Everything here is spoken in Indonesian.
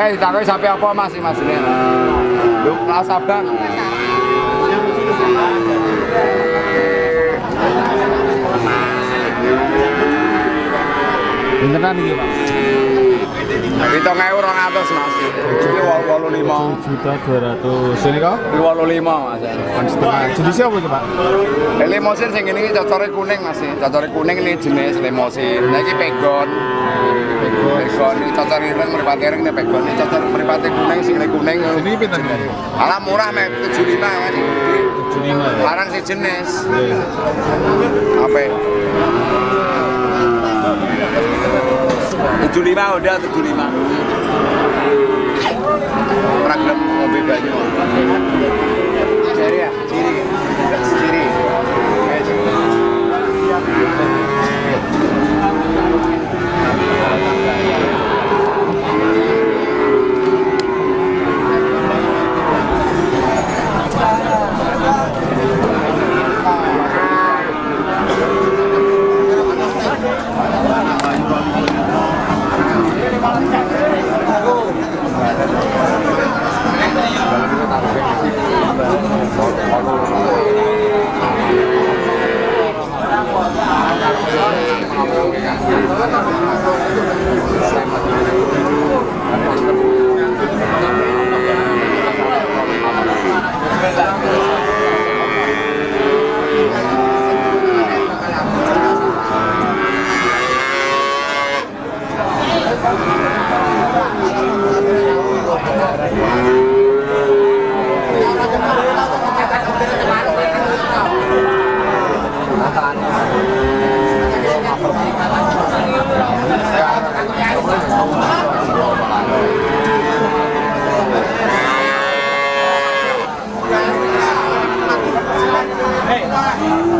Eh, ditakoki sapi apa Mas Mas ini? Lu kelas abang. Beneran iki, Pak. Pitung ewu rong atus Mas. Iki wolu wolu lima. juta dua ratus. Ini kok? Iki wolu lima Mas. Kan setengah. Jenisnya apa itu, Pak? Eh, Limosin sing ini cocore kuning Mas. Cocore kuning ini jenis limosin. Nah iki pegon. Pegon ini cocor ireng mripate ireng ini pegon ini cocor mripate kuning sing kuning. Ini pinten Pak? Alah murah mek 75 Mas. Tujuh lima. ya? Larang si jenis. Iya. Apa? 75 udah 75. Hey!